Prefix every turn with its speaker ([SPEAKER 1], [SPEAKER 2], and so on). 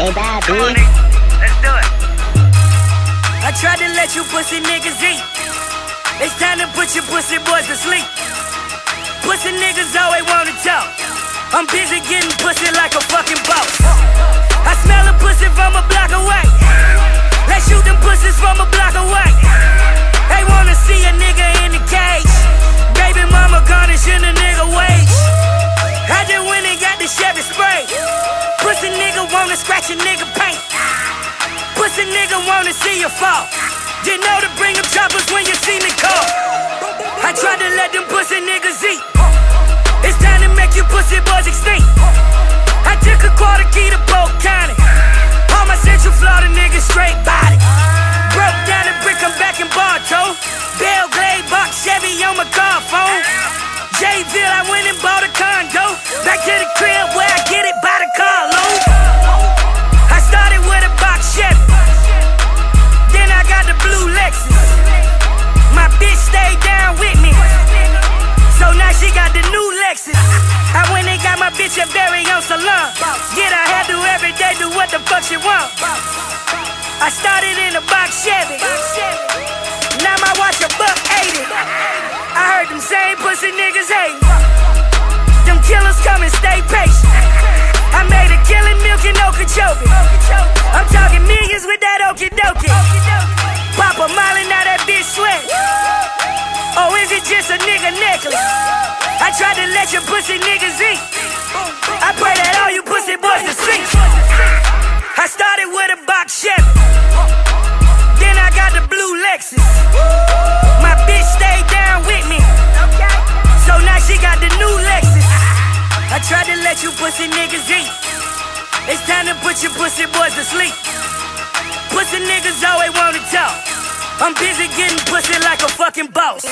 [SPEAKER 1] Come on, nigga. Let's do it.
[SPEAKER 2] I tried to let you pussy niggas eat. It's time to put your pussy boys to sleep. Pussy niggas always wanna talk. I'm busy getting pussy like a fucking boss. I smell a scratch a nigga paint. Pussy nigga wanna see you fall. You know to bring them choppers when you see me call. I tried to let them pussy niggas eat. It's time to make you pussy boys extinct. I took a quarter key to Polk County. All my Central Florida niggas straight body. Broke down the brick, I'm back in Bartow. Belle Glade box Chevy on my car phone. Jayville, I went and bought a condo. Back to the crib where I get it my bitch a very own salon. Get a do every day, do what the fuck she want. I started in a box Chevy. Now my watch a buck 80. I heard them same pussy niggas hating. Them killers come and stay patient. I made a killing milking Okeechobee. I'm talking millions with that okie dokie. Pop a molly, now that bitch sweat. Oh, is it just a nigga necklace? I tried to let your pussy niggas eat. Tried to let you pussy niggas eat. It's time to put your pussy boys to sleep. Pussy niggas always wanna talk. I'm busy getting pussy like a fucking boss.